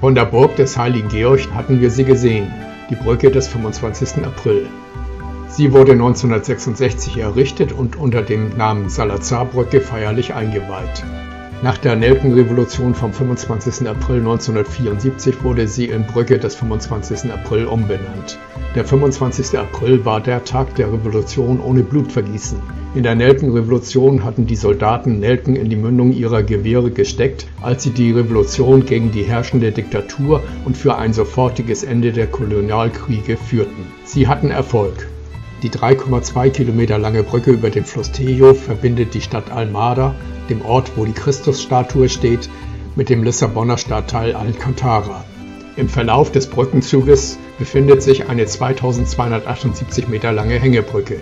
Von der Burg des heiligen Georg hatten wir sie gesehen, die Brücke des 25. April. Sie wurde 1966 errichtet und unter dem Namen Salazarbrücke feierlich eingeweiht. Nach der Nelkenrevolution vom 25. April 1974 wurde sie in Brücke des 25. April umbenannt. Der 25. April war der Tag der Revolution ohne Blutvergießen. In der Nelkenrevolution hatten die Soldaten Nelken in die Mündung ihrer Gewehre gesteckt, als sie die Revolution gegen die herrschende Diktatur und für ein sofortiges Ende der Kolonialkriege führten. Sie hatten Erfolg. Die 3,2 Kilometer lange Brücke über den Fluss Tejo verbindet die Stadt Almada, dem Ort, wo die Christusstatue steht, mit dem Lissabonner Stadtteil Alcantara. Im Verlauf des Brückenzuges befindet sich eine 2278 Meter lange Hängebrücke.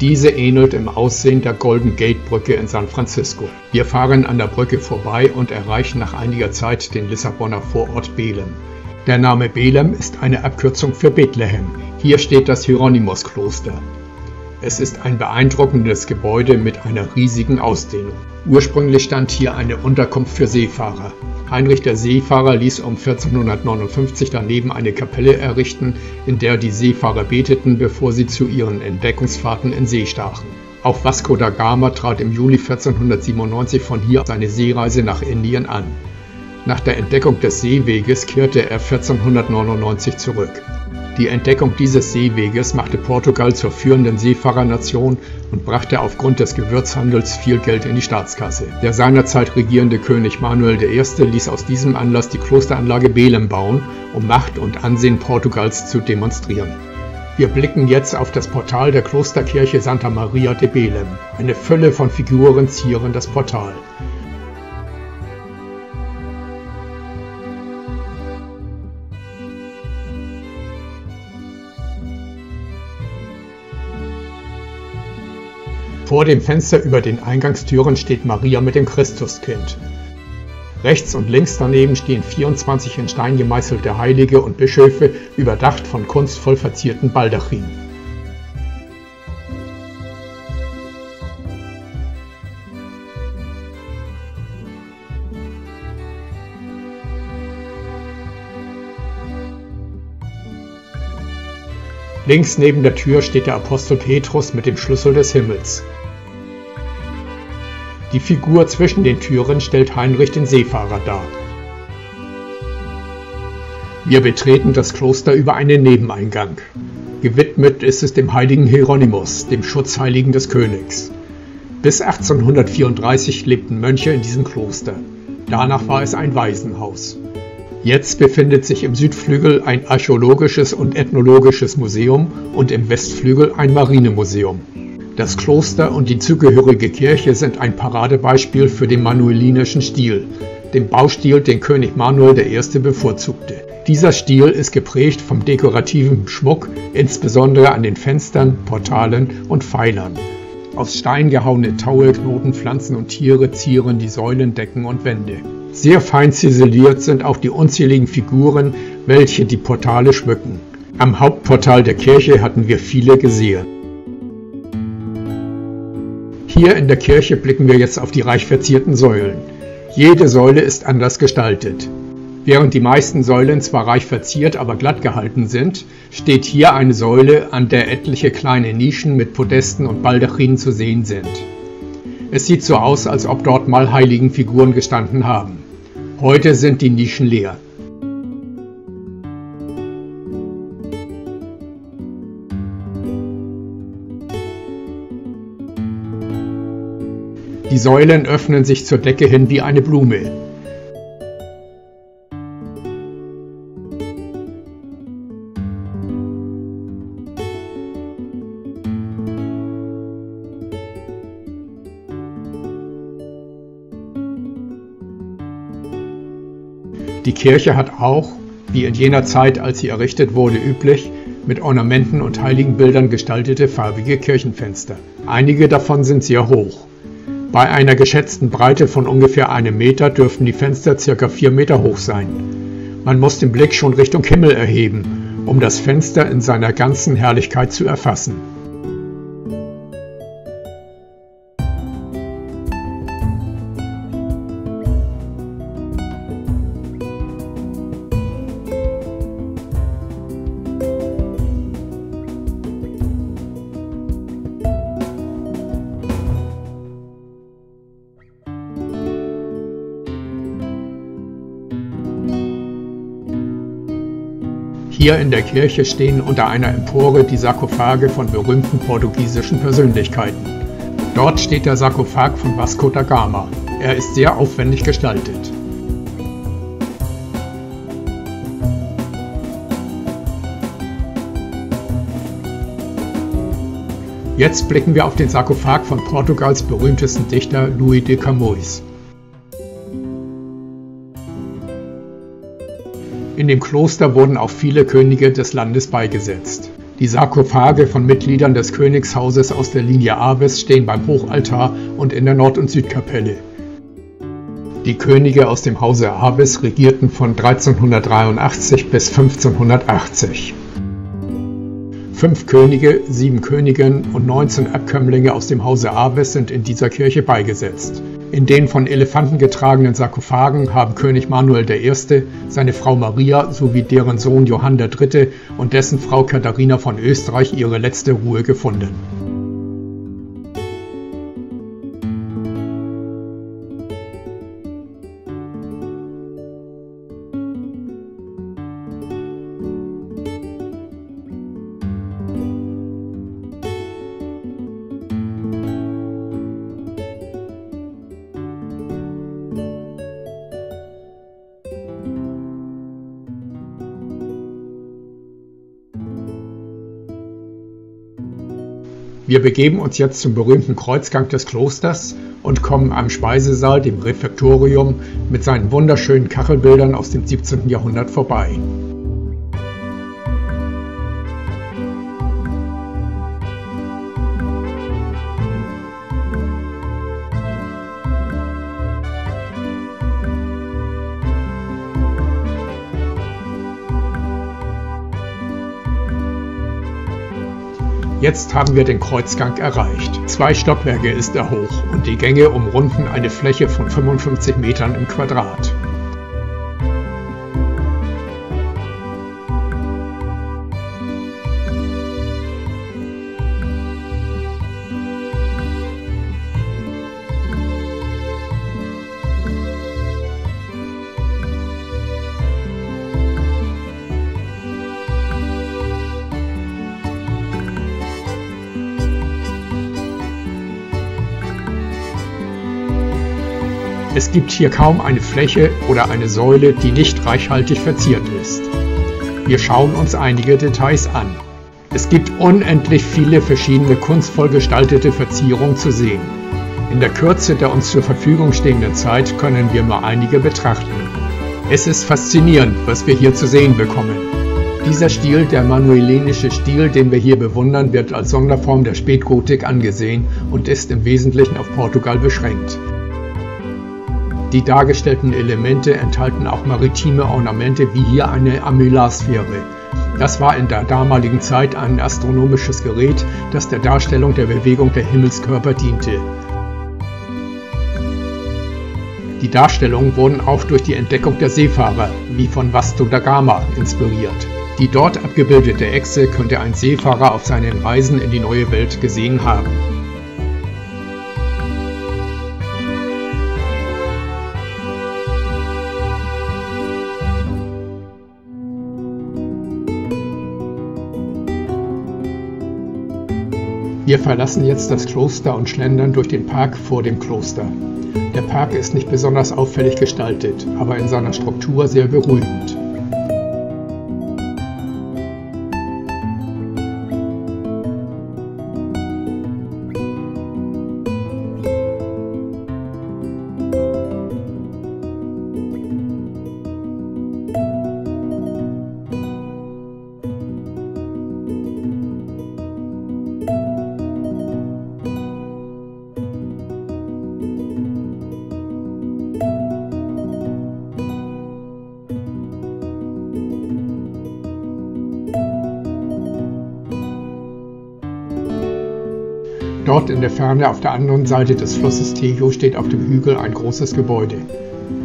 Diese ähnelt im Aussehen der Golden Gate Brücke in San Francisco. Wir fahren an der Brücke vorbei und erreichen nach einiger Zeit den Lissabonner Vorort Belem. Der Name Belem ist eine Abkürzung für Bethlehem. Hier steht das Hieronymus-Kloster. Es ist ein beeindruckendes Gebäude mit einer riesigen Ausdehnung. Ursprünglich stand hier eine Unterkunft für Seefahrer. Heinrich der Seefahrer ließ um 1459 daneben eine Kapelle errichten, in der die Seefahrer beteten, bevor sie zu ihren Entdeckungsfahrten in See stachen. Auch Vasco da Gama trat im Juli 1497 von hier seine Seereise nach Indien an. Nach der Entdeckung des Seeweges kehrte er 1499 zurück. Die Entdeckung dieses Seeweges machte Portugal zur führenden Seefahrernation und brachte aufgrund des Gewürzhandels viel Geld in die Staatskasse. Der seinerzeit regierende König Manuel I. ließ aus diesem Anlass die Klosteranlage Belem bauen, um Macht und Ansehen Portugals zu demonstrieren. Wir blicken jetzt auf das Portal der Klosterkirche Santa Maria de Belem. Eine Fülle von Figuren zieren das Portal. Vor dem Fenster über den Eingangstüren steht Maria mit dem Christuskind. Rechts und links daneben stehen 24 in Stein gemeißelte Heilige und Bischöfe, überdacht von kunstvoll verzierten Baldachinen. Links neben der Tür steht der Apostel Petrus mit dem Schlüssel des Himmels. Die Figur zwischen den Türen stellt Heinrich den Seefahrer dar. Wir betreten das Kloster über einen Nebeneingang. Gewidmet ist es dem heiligen Hieronymus, dem Schutzheiligen des Königs. Bis 1834 lebten Mönche in diesem Kloster. Danach war es ein Waisenhaus. Jetzt befindet sich im Südflügel ein archäologisches und ethnologisches Museum und im Westflügel ein Marinemuseum. Das Kloster und die zugehörige Kirche sind ein Paradebeispiel für den manuelinischen Stil, den Baustil, den König Manuel I. bevorzugte. Dieser Stil ist geprägt vom dekorativen Schmuck, insbesondere an den Fenstern, Portalen und Pfeilern. Aus Stein gehauene Taue, Knoten, Pflanzen und Tiere zieren die Säulen, Decken und Wände. Sehr fein ziseliert sind auch die unzähligen Figuren, welche die Portale schmücken. Am Hauptportal der Kirche hatten wir viele gesehen. Hier in der Kirche blicken wir jetzt auf die reich verzierten Säulen. Jede Säule ist anders gestaltet. Während die meisten Säulen zwar reich verziert, aber glatt gehalten sind, steht hier eine Säule, an der etliche kleine Nischen mit Podesten und Baldachinen zu sehen sind. Es sieht so aus, als ob dort mal heiligen Figuren gestanden haben. Heute sind die Nischen leer. Die Säulen öffnen sich zur Decke hin wie eine Blume. Die Kirche hat auch, wie in jener Zeit, als sie errichtet wurde, üblich, mit Ornamenten und Heiligenbildern gestaltete farbige Kirchenfenster. Einige davon sind sehr hoch. Bei einer geschätzten Breite von ungefähr einem Meter dürften die Fenster circa vier Meter hoch sein. Man muss den Blick schon Richtung Himmel erheben, um das Fenster in seiner ganzen Herrlichkeit zu erfassen. Hier in der Kirche stehen unter einer Empore die Sarkophage von berühmten portugiesischen Persönlichkeiten. Dort steht der Sarkophag von Vasco da Gama. Er ist sehr aufwendig gestaltet. Jetzt blicken wir auf den Sarkophag von Portugals berühmtesten Dichter Luís de Camões. In dem Kloster wurden auch viele Könige des Landes beigesetzt. Die Sarkophage von Mitgliedern des Königshauses aus der Linie Aves stehen beim Hochaltar und in der Nord- und Südkapelle. Die Könige aus dem Hause Aves regierten von 1383 bis 1580. Fünf Könige, sieben Königinnen und 19 Abkömmlinge aus dem Hause Aves sind in dieser Kirche beigesetzt. In den von Elefanten getragenen Sarkophagen haben König Manuel I., seine Frau Maria sowie deren Sohn Johann III. und dessen Frau Katharina von Österreich ihre letzte Ruhe gefunden. Wir begeben uns jetzt zum berühmten Kreuzgang des Klosters und kommen am Speisesaal, dem Refektorium, mit seinen wunderschönen Kachelbildern aus dem 17. Jahrhundert vorbei. Jetzt haben wir den Kreuzgang erreicht. Zwei Stockwerke ist er hoch und die Gänge umrunden eine Fläche von 55 Metern im Quadrat. Es gibt hier kaum eine Fläche oder eine Säule, die nicht reichhaltig verziert ist. Wir schauen uns einige Details an. Es gibt unendlich viele verschiedene kunstvoll gestaltete Verzierungen zu sehen. In der Kürze der uns zur Verfügung stehenden Zeit können wir nur einige betrachten. Es ist faszinierend, was wir hier zu sehen bekommen. Dieser Stil, der manuelinische Stil, den wir hier bewundern, wird als Sonderform der Spätgotik angesehen und ist im Wesentlichen auf Portugal beschränkt. Die dargestellten Elemente enthalten auch maritime Ornamente wie hier eine Armillarsphäre. Das war in der damaligen Zeit ein astronomisches Gerät, das der Darstellung der Bewegung der Himmelskörper diente. Die Darstellungen wurden auch durch die Entdeckung der Seefahrer, wie von Vasco da Gama, inspiriert. Die dort abgebildete Echse könnte ein Seefahrer auf seinen Reisen in die neue Welt gesehen haben. Wir verlassen jetzt das Kloster und schlendern durch den Park vor dem Kloster. Der Park ist nicht besonders auffällig gestaltet, aber in seiner Struktur sehr beruhigend. Dort in der Ferne auf der anderen Seite des Flusses Tejo steht auf dem Hügel ein großes Gebäude.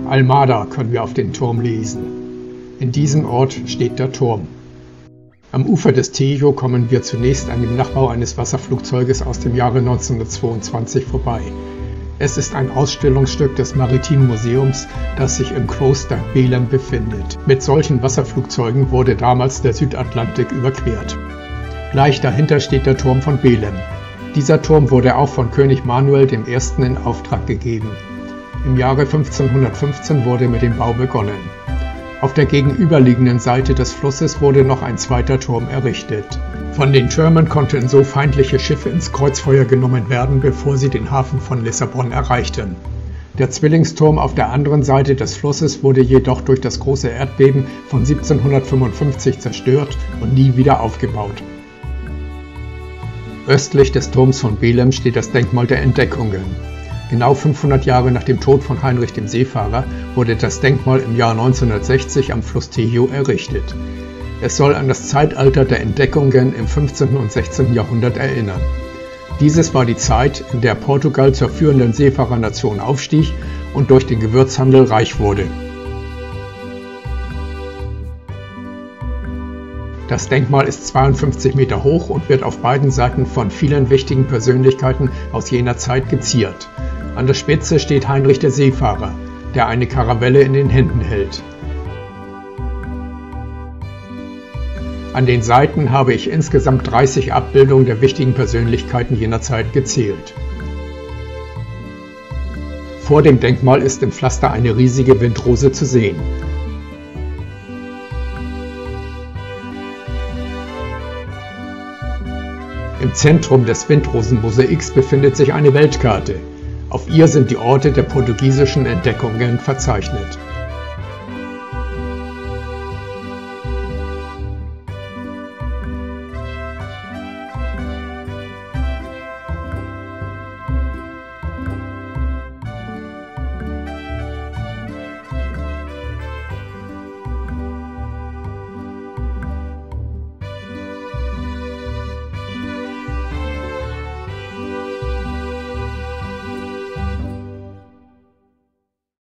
Almada können wir auf den Turm lesen. In diesem Ort steht der Turm. Am Ufer des Tejo kommen wir zunächst an dem Nachbau eines Wasserflugzeuges aus dem Jahre 1922 vorbei. Es ist ein Ausstellungsstück des Maritimen Museums, das sich im Kloster Belem befindet. Mit solchen Wasserflugzeugen wurde damals der Südatlantik überquert. Gleich dahinter steht der Turm von Belem. Dieser Turm wurde auch von König Manuel I. in Auftrag gegeben. Im Jahre 1515 wurde mit dem Bau begonnen. Auf der gegenüberliegenden Seite des Flusses wurde noch ein zweiter Turm errichtet. Von den Türmen konnten so feindliche Schiffe ins Kreuzfeuer genommen werden, bevor sie den Hafen von Lissabon erreichten. Der Zwillingsturm auf der anderen Seite des Flusses wurde jedoch durch das große Erdbeben von 1755 zerstört und nie wieder aufgebaut. Östlich des Turms von Belem steht das Denkmal der Entdeckungen. Genau 500 Jahre nach dem Tod von Heinrich dem Seefahrer wurde das Denkmal im Jahr 1960 am Fluss Tejo errichtet. Es soll an das Zeitalter der Entdeckungen im 15. und 16. Jahrhundert erinnern. Dieses war die Zeit, in der Portugal zur führenden Seefahrernation aufstieg und durch den Gewürzhandel reich wurde. Das Denkmal ist 52 Meter hoch und wird auf beiden Seiten von vielen wichtigen Persönlichkeiten aus jener Zeit geziert. An der Spitze steht Heinrich der Seefahrer, der eine Karavelle in den Händen hält. An den Seiten habe ich insgesamt 30 Abbildungen der wichtigen Persönlichkeiten jener Zeit gezählt. Vor dem Denkmal ist im Pflaster eine riesige Windrose zu sehen. Im Zentrum des Windrosenmosaiks befindet sich eine Weltkarte. Auf ihr sind die Orte der portugiesischen Entdeckungen verzeichnet.